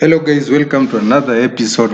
Hello guys, welcome to another episode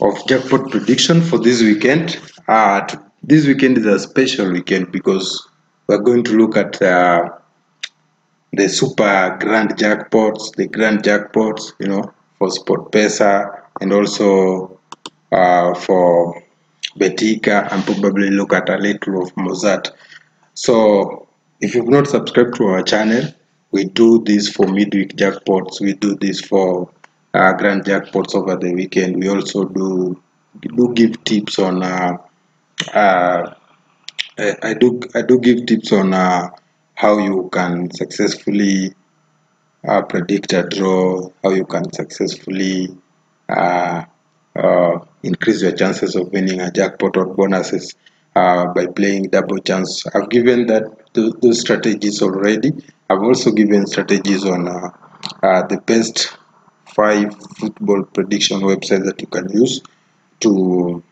of jackpot prediction for this weekend. Uh, this weekend is a special weekend because we're going to look at uh, the super grand jackpots, the grand jackpots, you know, for Sport Pesa and also uh, for Betika and probably look at a little of Mozzart. So if you've not subscribed to our channel, we do this for midweek jackpots. We do this for uh, grand jackpots over the weekend. We also do do give tips on. Uh, uh, I, I do I do give tips on uh, how you can successfully uh, predict a draw, how you can successfully uh, increase your chances of winning a jackpot or bonuses uh, by playing double chance. I've given that those, strategies already. I've also given strategies on uh, uh, the best five football prediction websites that you can use to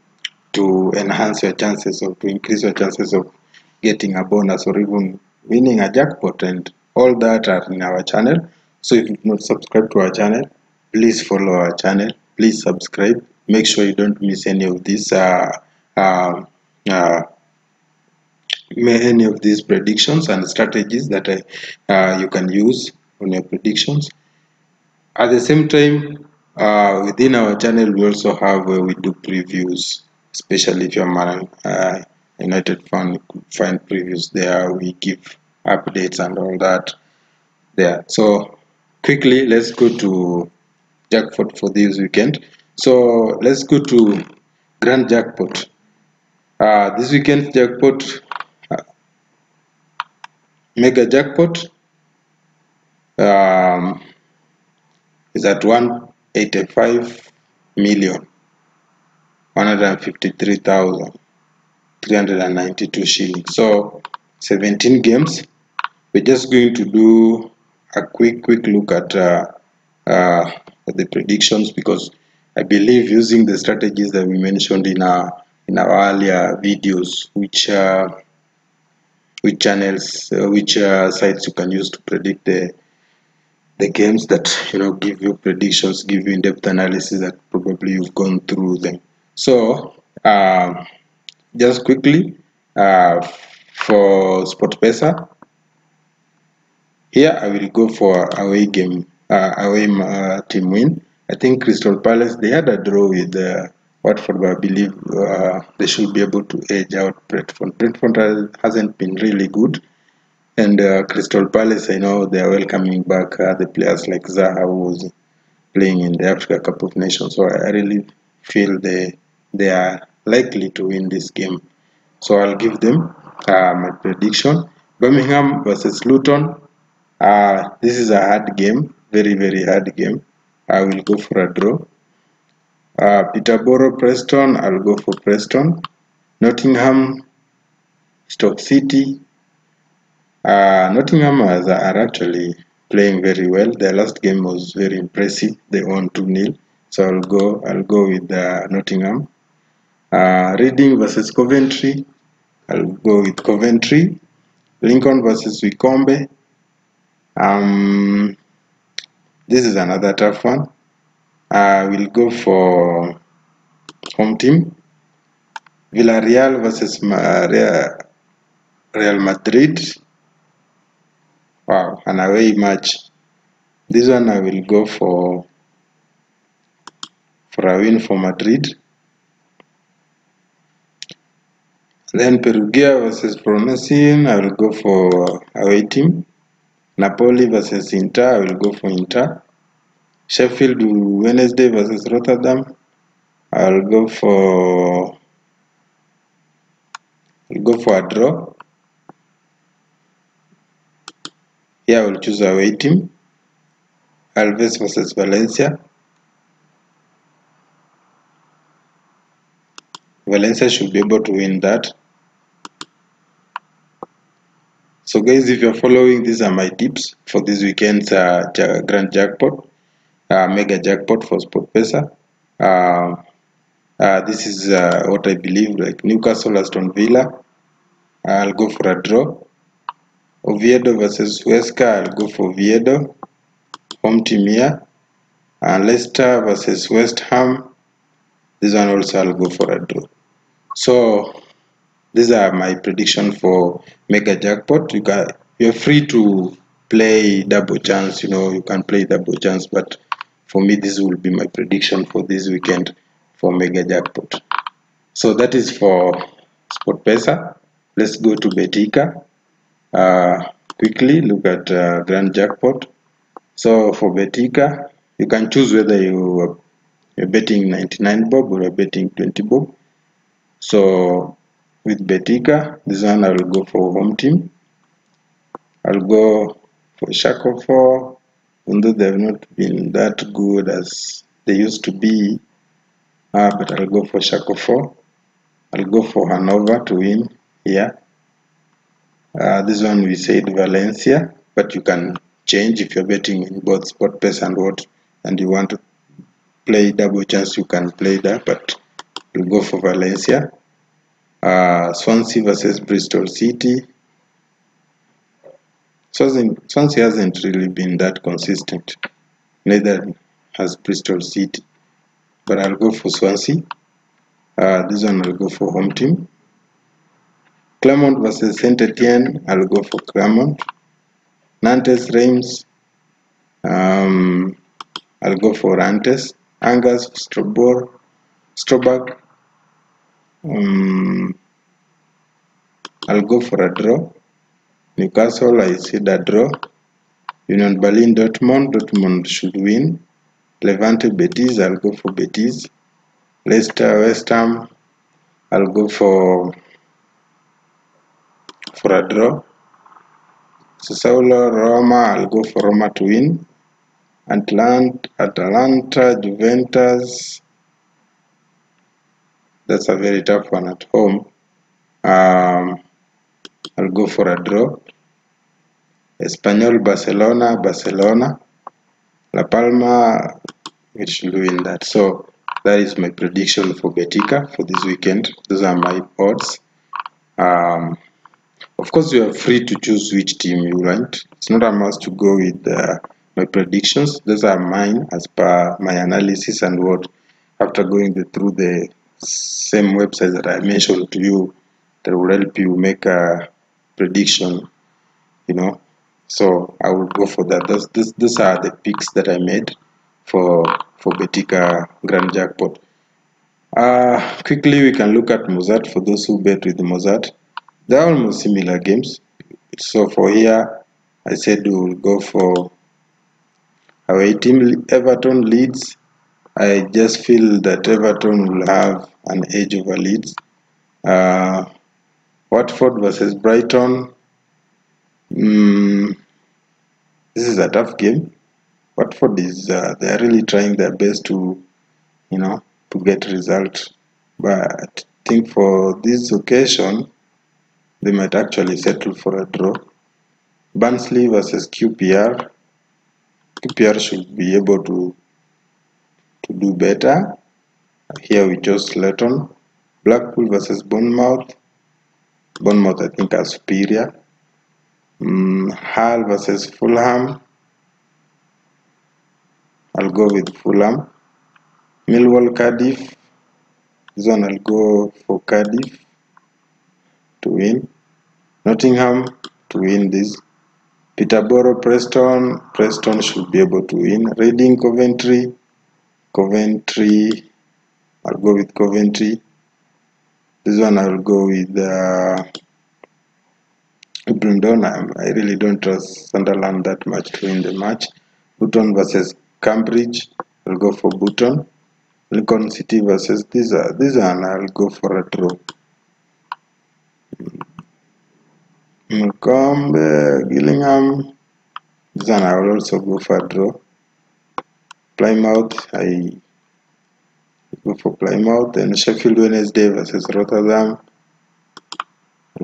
to enhance your chances or to increase your chances of getting a bonus or even winning a jackpot and all that are in our channel so if you've not subscribed to our channel please follow our channel please subscribe make sure you don't miss any of these uh, uh, any of these predictions and strategies that uh, you can use on your predictions. At the same time uh, within our channel we also have where we do previews especially if you're a Man uh, United fan find previews there we give updates and all that there. So quickly let's go to jackpot for this weekend. So let's go to grand jackpot uh, this weekend's jackpot uh, mega jackpot um, is at 185 million 153,392 shillings. So 17 games. We're just going to do a quick, quick look at uh, uh, the predictions because I believe using the strategies that we mentioned in our in our earlier videos, which uh, which channels, uh, which uh, sites you can use to predict the the games that you know give you predictions, give you in-depth analysis that probably you've gone through them. So, um, just quickly uh, for Sport Pesa, here I will go for away game, uh, away uh, team win. I think Crystal Palace they had a draw with uh, Watford, but I believe uh, they should be able to edge out Brentford. Brentford has- hasn't been really good, and uh, Crystal Palace I know they are welcoming back uh, the players like Zaha who was playing in the Africa Cup of Nations. So I really feel they they are likely to win this game. So I'll give them uh, my prediction: Birmingham versus Luton. Uh, this is a hard game, very very hard game. I will go for a draw. Uh, Peterborough Preston. I'll go for Preston. Nottingham Stoke City. Uh, Nottingham are, are actually playing very well. Their last game was very impressive. They won 2 0. So I'll go I'll go with uh, Nottingham. Uh, Reading versus Coventry. I'll go with Coventry. Lincoln versus Wicombe. Um, this is another tough one. I will go for home team. Villarreal versus Real Real Madrid. Wow, an away match. This one I will go for for a win for Madrid. Then Perugia versus promesin I will go for away team. Napoli versus Inter, I will go for Inter. Sheffield Wednesday versus Rotherham, I will go for I'll go for a draw. Here I will choose away team. Alavés versus Valencia. Valencia should be able to win that. So guys, if you're following, these are my tips for this weekend's uh, grand jackpot, mega jackpot for Sport Pesa. Uh, uh, this is uh, what I believe, like Newcastle, Aston Villa. I'll go for a draw. Oviedo versus Huesca, I'll go for Oviedo. Home team here. uh, Leicester versus West Ham this one also I'll go for a draw so these are my prediction for mega jackpot you can you're free to play double chance you know you can play double chance but for me this will be my prediction for this weekend for mega jackpot. So that is for SportPesa. Let's go to Betika. Uh, quickly look at uh, grand jackpot. So for Betika you can choose whether you you're betting 99 bob or you're betting 20 bob. So with Betika this one I will go for home team. I'll go for Schalke 4 although they've not been that good as they used to be uh, but I'll go for Schalke 4 I'll go for Hanover to win here. Uh, this one we said Valencia but you can change if you're betting in both SportPesa and what and you want to play double chance you can play that but we'll go for Valencia. Uh, Swansea versus Bristol City Swansea, hasn't really been that consistent. Neither has Bristol City. But I'll go for Swansea. Uh, this one I'll go for home team. Clermont versus Saint Etienne I'll go for Clermont Nantes Reims um, I'll go for Nantes. Angers Strasbourg Strasbourg. Um, I'll go for a draw Newcastle I see draw. Union Berlin Dortmund. Dortmund should win. Levante Betis. I'll go for Betis. Leicester West Ham. I'll go for for a draw. Sassuolo Roma. I'll go for Roma to win. Atlant Atalanta Juventus. That's a very tough one at home. Um, I'll go for a draw. Espanyol Barcelona Barcelona. La Palma it should win that. So that is my prediction for Betika for this weekend. Those are my odds. Um, of course you are free to choose which team you want. It's not a must to go with uh, my predictions. Those are mine as per my analysis and what after going the, through the same websites that I mentioned to you that will help you make a prediction you know. So I will go for that. Those, those, those are the picks that I made for for Betika Grand Jackpot. Uh, quickly we can look at Mozzart for those who bet with Mozzart. They're almost similar games. So for here I said we will go for our team Everton Leeds I just feel that Everton will have an edge over Leeds. Uh, Watford versus Brighton. Mm, this is a tough game. Watford is uh, they are really trying their best to you know to get results. But I think for this occasion they might actually settle for a draw. Barnsley versus QPR QPR should be able to to do better. Here we chose Sleton Blackpool versus Bournemouth Bournemouth I think are superior. Mm, Hull versus Fulham. I'll go with Fulham. Millwall Cardiff. This one I'll go for Cardiff to win. Nottingham to win this. Peterborough Preston. Preston should be able to win. Reading Coventry. Coventry. I'll go with Coventry this one I'll go with uh, Brandon I really don't trust Sunderland that much to win the match. Luton versus Cambridge I'll go for Button Lincoln City versus this uh, this one I'll go for a draw. Macomb, Gillingham. This one I will also go for a draw. Plymouth I go for Plymouth and Sheffield Wednesday versus Rotherham.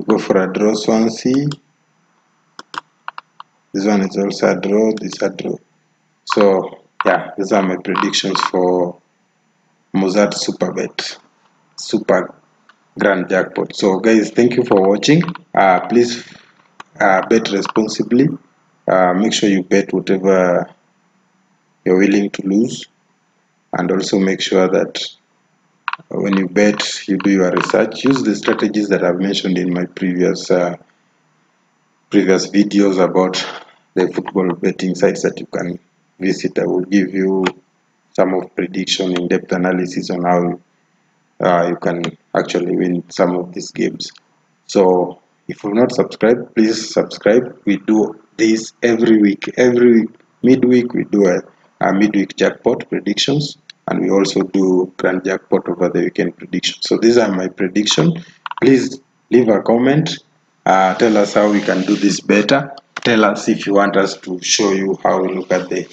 Go for a draw Swansea. This one is also a draw this a draw. So yeah these are my predictions for Mozzart Superbet Super Grand Jackpot. So guys thank you for watching. Uh, please uh, bet responsibly. Uh, make sure you bet whatever you're willing to lose and also make sure that when you bet you do your research. Use the strategies that I've mentioned in my previous uh, previous videos about the football betting sites that you can visit. I will give you some of prediction in-depth analysis on how uh, you can actually win some of these games. So if you're not subscribed please subscribe. We do this every week. Every week midweek we do a, a midweek jackpot predictions and we also do grand jackpot over the weekend prediction so these are my prediction please leave a comment uh, tell us how we can do this better tell us if you want us to show you how we look at the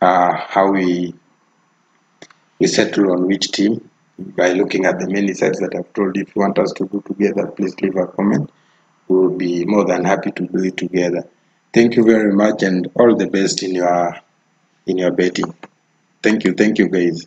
uh, how we we settle on which team by looking at the many sites that I've told. If you want us to do together, please leave a comment. We will be more than happy to do it together. Thank you very much and all the best in your in your betting. Thank you, thank you guys.